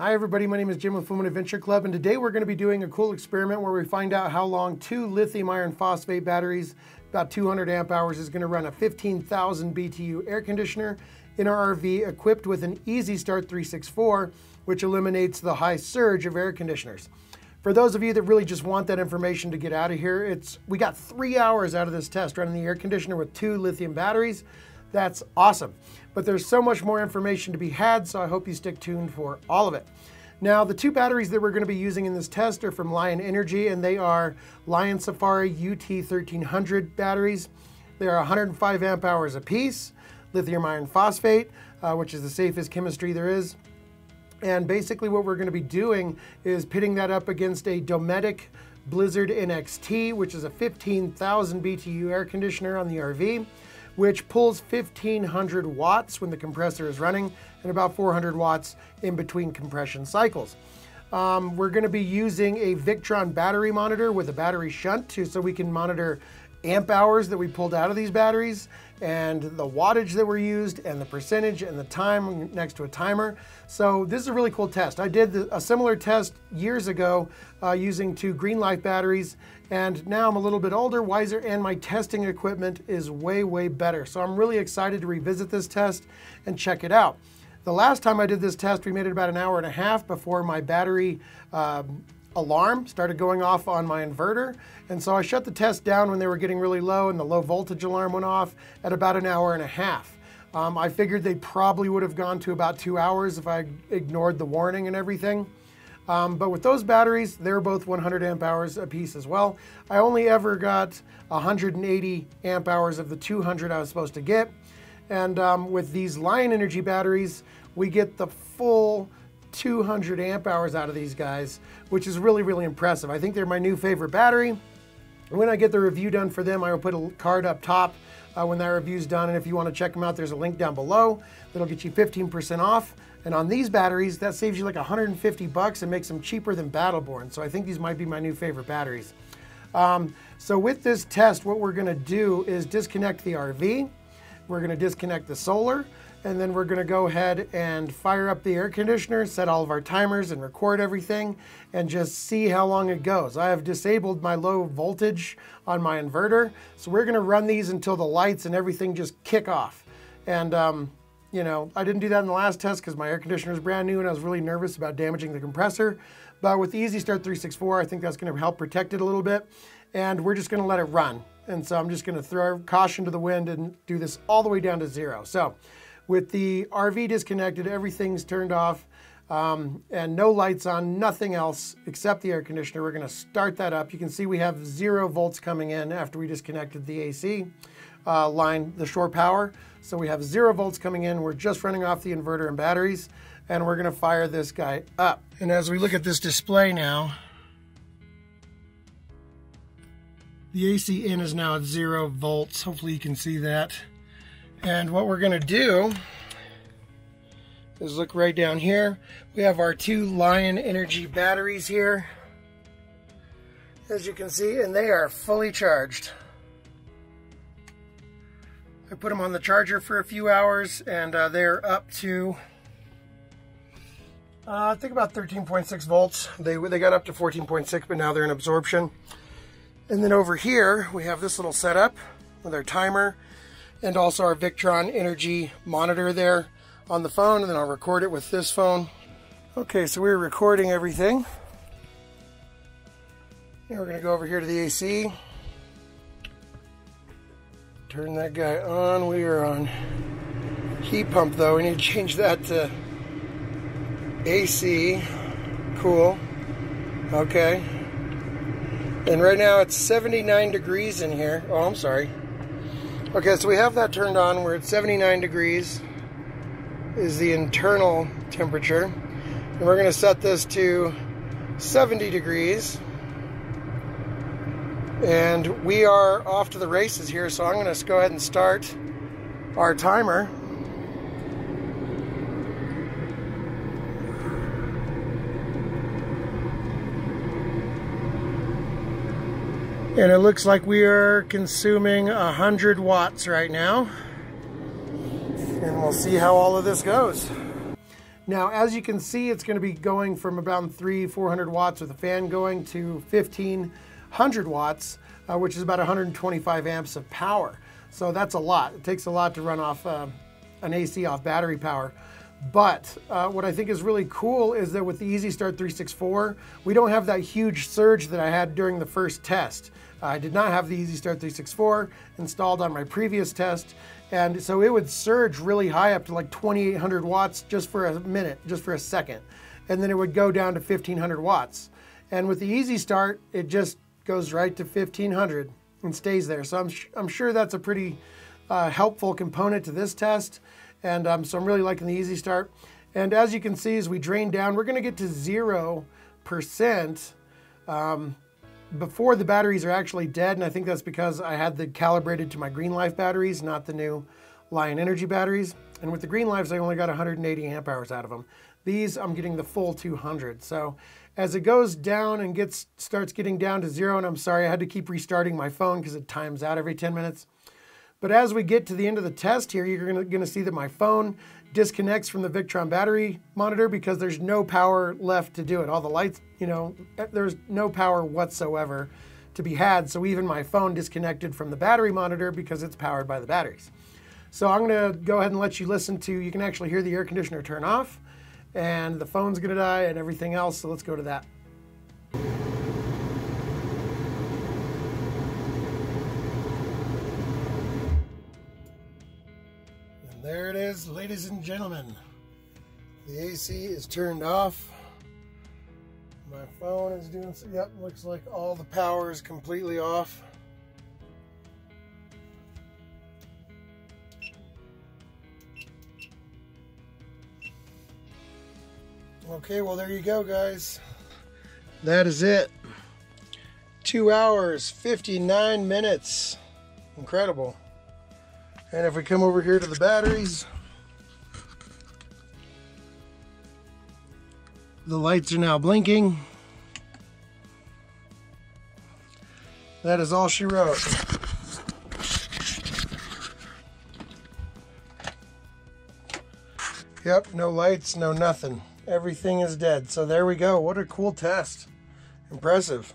Hi everybody, my name is Jim with Full Moon Adventure Club and today we're going to be doing a cool experiment where we find out how long two lithium iron phosphate batteries, about 200 amp hours, is going to run a 15,000 BTU air conditioner in our RV equipped with an Easy Start 364 which eliminates the high surge of air conditioners. For those of you that really just want that information to get out of here, it's we got three hours out of this test running the air conditioner with two lithium batteries. That's awesome. But there's so much more information to be had, so I hope you stick tuned for all of it. Now, the two batteries that we're going to be using in this test are from Lion Energy, and they are Lion Safari UT1300 batteries. They are 105 amp hours apiece, lithium iron phosphate, uh, which is the safest chemistry there is. And basically what we're going to be doing is pitting that up against a Dometic Blizzard NXT, which is a 15,000 BTU air conditioner on the RV which pulls 1500 watts when the compressor is running and about 400 watts in between compression cycles. Um, we're going to be using a Victron battery monitor with a battery shunt too, so we can monitor amp hours that we pulled out of these batteries and the wattage that were used and the percentage and the time next to a timer. So this is a really cool test. I did a similar test years ago uh, using two green life batteries and now I'm a little bit older, wiser, and my testing equipment is way, way better. So I'm really excited to revisit this test and check it out. The last time I did this test, we made it about an hour and a half before my battery um, alarm started going off on my inverter. And so I shut the test down when they were getting really low and the low voltage alarm went off at about an hour and a half. Um, I figured they probably would have gone to about two hours if I ignored the warning and everything. Um, but with those batteries, they're both 100 amp hours a piece as well. I only ever got 180 amp hours of the 200 I was supposed to get. And um, with these Lion Energy batteries, we get the full 200 amp hours out of these guys, which is really, really impressive. I think they're my new favorite battery. When I get the review done for them, I will put a card up top uh, when that review's done. And if you want to check them out, there's a link down below that'll get you 15% off. And on these batteries, that saves you like 150 bucks and makes them cheaper than Battleborn. So I think these might be my new favorite batteries. Um, so with this test, what we're gonna do is disconnect the RV. We're gonna disconnect the solar and then we're gonna go ahead and fire up the air conditioner, set all of our timers and record everything and just see how long it goes. I have disabled my low voltage on my inverter. So we're gonna run these until the lights and everything just kick off. And um, you know, I didn't do that in the last test because my air conditioner is brand new and I was really nervous about damaging the compressor. But with the Easy Start 364, I think that's gonna help protect it a little bit. And we're just gonna let it run. And so I'm just gonna throw caution to the wind and do this all the way down to zero. So with the RV disconnected, everything's turned off um, and no lights on, nothing else except the air conditioner. We're gonna start that up. You can see we have zero volts coming in after we disconnected the AC uh, line, the shore power. So we have zero volts coming in. We're just running off the inverter and batteries, and we're gonna fire this guy up. And as we look at this display now, the AC in is now at zero volts. Hopefully you can see that. And what we're gonna do is look right down here. We have our two Lion Energy batteries here, as you can see, and they are fully charged. I put them on the charger for a few hours and uh, they're up to uh, I think about 13.6 volts. They, they got up to 14.6 but now they're in absorption. And then over here we have this little setup with our timer and also our Victron Energy monitor there on the phone and then I'll record it with this phone. Okay, so we're recording everything. And we're gonna go over here to the AC. Turn that guy on. We are on heat pump though. We need to change that to AC. Cool. Okay. And right now it's 79 degrees in here. Oh, I'm sorry. Okay, so we have that turned on. We're at 79 degrees is the internal temperature. And we're going to set this to 70 degrees. And we are off to the races here, so I'm going to go ahead and start our timer. And it looks like we are consuming 100 watts right now. And we'll see how all of this goes. Now, as you can see, it's going to be going from about 3, 400 watts with a fan going to 1500 watts, uh, which is about 125 amps of power. So that's a lot. It takes a lot to run off uh, an AC off battery power. But uh, what I think is really cool is that with the Easy Start 364, we don't have that huge surge that I had during the first test. I did not have the Easy Start 364 installed on my previous test, and so it would surge really high up to like 2800 watts just for a minute, just for a second. And then it would go down to 1500 watts. And with the Easy Start, it just goes right to 1500 and stays there. So I'm, I'm sure that's a pretty uh, helpful component to this test. And um, so I'm really liking the easy Start. And as you can see, as we drain down, we're gonna get to 0% um, before the batteries are actually dead. And I think that's because I had the calibrated to my Green Life batteries, not the new Lion Energy batteries. And with the Green Lives, I only got 180 amp hours out of them. These, I'm getting the full 200. So as it goes down and gets starts getting down to zero, and I'm sorry, I had to keep restarting my phone because it times out every 10 minutes. But as we get to the end of the test here, you're going to see that my phone disconnects from the Victron battery monitor because there's no power left to do it. All the lights, you know, eh, there's no power whatsoever to be had. So even my phone disconnected from the battery monitor because it's powered by the batteries. So I'm to go ahead and let you listen to, you can actually hear the air conditioner turn off and the phone's to die and everything else. So let's go to that. There it is, ladies and gentlemen. The AC is turned off. My phone is doing, so. yep, looks like all the power is completely off. Okay, well there you go guys. That is it. Two hours, 59 minutes. Incredible. And if we come over here to the batteries, the lights are now blinking. That is all she wrote. Yep, no lights, no nothing. Everything is dead. So there we go. What a cool test. Impressive.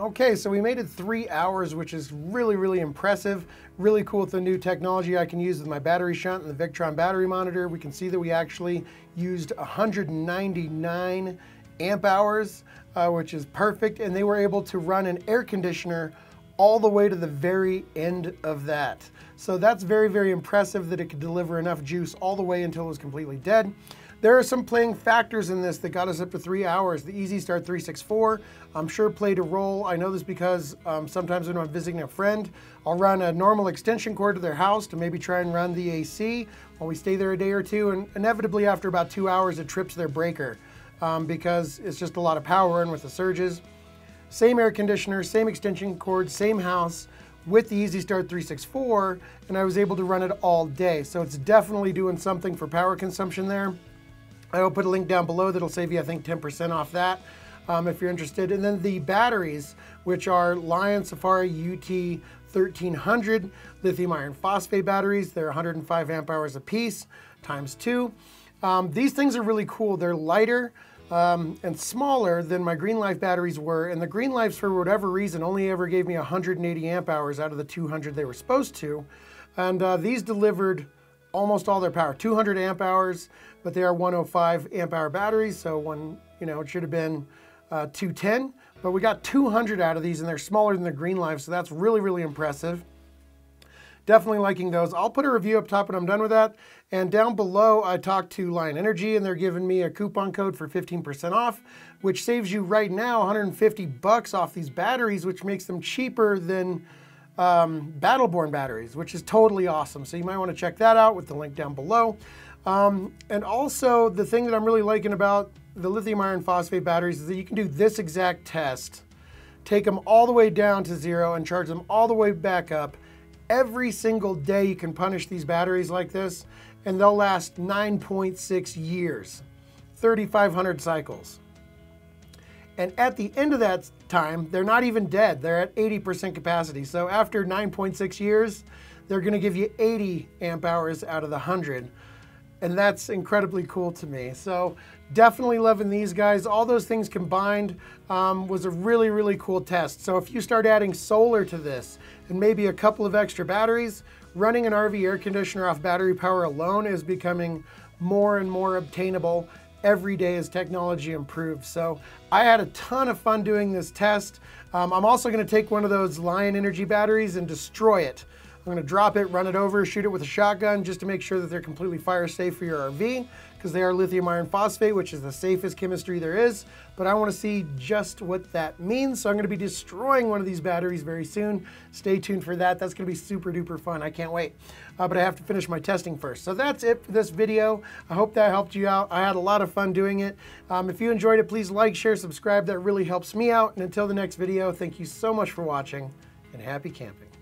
Okay, so we made it three hours, which is really, really impressive. Really cool with the new technology I can use with my battery shunt and the Victron battery monitor. We can see that we actually used 199 amp hours, uh, which is perfect. And they were able to run an air conditioner all the way to the very end of that. So that's very, very impressive that it could deliver enough juice all the way until it was completely dead. There are some playing factors in this that got us up to three hours. The Easy Start 364, I'm sure played a role. I know this because um, sometimes when I'm visiting a friend, I'll run a normal extension cord to their house to maybe try and run the AC while we stay there a day or two. And inevitably after about two hours, it trips their breaker um, because it's just a lot of power in with the surges. Same air conditioner, same extension cord, same house with the Easy Start 364, and I was able to run it all day. So it's definitely doing something for power consumption there. I will put a link down below that'll save you, I think, 10% off that um, if you're interested. And then the batteries, which are Lion Safari UT 1300 lithium iron phosphate batteries. They're 105 amp hours a piece times two. Um, these things are really cool. They're lighter um, and smaller than my Green Life batteries were. And the Green Lives, for whatever reason, only ever gave me 180 amp hours out of the 200 they were supposed to. And uh, these delivered almost all their power, 200 amp hours, but they are 105 amp hour batteries. So one, you know, it should have been uh, 210, but we got 200 out of these and they're smaller than the Green Life. So that's really, really impressive. Definitely liking those. I'll put a review up top when I'm done with that. And down below, I talked to Lion Energy and they're giving me a coupon code for 15% off, which saves you right now 150 bucks off these batteries, which makes them cheaper than um, Battleborn batteries, which is totally awesome. So you might want to check that out with the link down below. Um, and also the thing that I'm really liking about the lithium iron phosphate batteries is that you can do this exact test, take them all the way down to zero and charge them all the way back up. Every single day you can punish these batteries like this and they'll last 9.6 years, 3,500 cycles. And at the end of that time, they're not even dead. They're at 80% capacity. So after 9.6 years, they're gonna give you 80 amp hours out of the 100. and that's incredibly cool to me. So definitely loving these guys. All those things combined um, was a really, really cool test. So if you start adding solar to this and maybe a couple of extra batteries, running an RV air conditioner off battery power alone is becoming more and more obtainable every day as technology improves. So I had a ton of fun doing this test. Um, I'm also gonna take one of those Lion Energy batteries and destroy it. I'm gonna drop it, run it over, shoot it with a shotgun just to make sure that they're completely fire safe for your RV because they are lithium iron phosphate, which is the safest chemistry there is. But I wanna see just what that means. So I'm gonna be destroying one of these batteries very soon. Stay tuned for that. That's gonna be super duper fun. I can't wait. Uh, but I have to finish my testing first. So that's it for this video. I hope that helped you out. I had a lot of fun doing it. Um, if you enjoyed it, please like, share, subscribe. That really helps me out. And until the next video, thank you so much for watching and happy camping.